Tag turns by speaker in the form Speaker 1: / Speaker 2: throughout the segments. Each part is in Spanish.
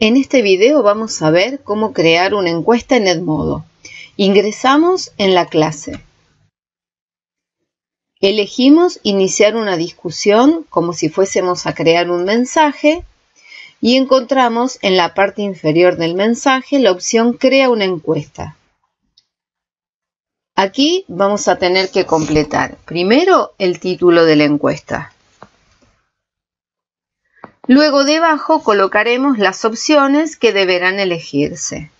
Speaker 1: En este video vamos a ver cómo crear una encuesta en Edmodo. Ingresamos en la clase. Elegimos iniciar una discusión como si fuésemos a crear un mensaje y encontramos en la parte inferior del mensaje la opción Crea una encuesta. Aquí vamos a tener que completar primero el título de la encuesta. Luego debajo colocaremos las opciones que deberán elegirse.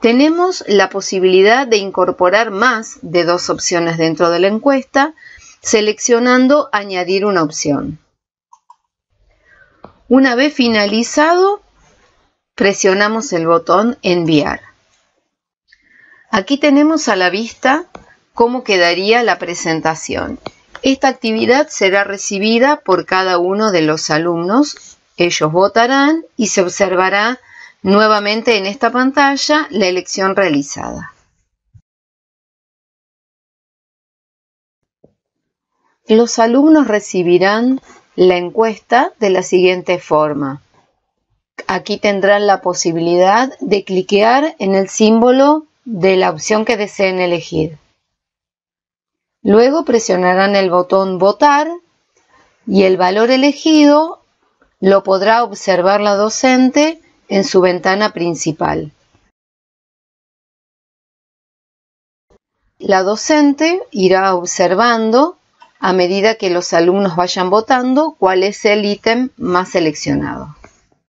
Speaker 1: Tenemos la posibilidad de incorporar más de dos opciones dentro de la encuesta, seleccionando Añadir una opción. Una vez finalizado, presionamos el botón Enviar. Aquí tenemos a la vista cómo quedaría la presentación. Esta actividad será recibida por cada uno de los alumnos. Ellos votarán y se observará nuevamente en esta pantalla la elección realizada. Los alumnos recibirán la encuesta de la siguiente forma. Aquí tendrán la posibilidad de cliquear en el símbolo de la opción que deseen elegir. Luego presionarán el botón Votar y el valor elegido lo podrá observar la docente en su ventana principal. La docente irá observando a medida que los alumnos vayan votando cuál es el ítem más seleccionado.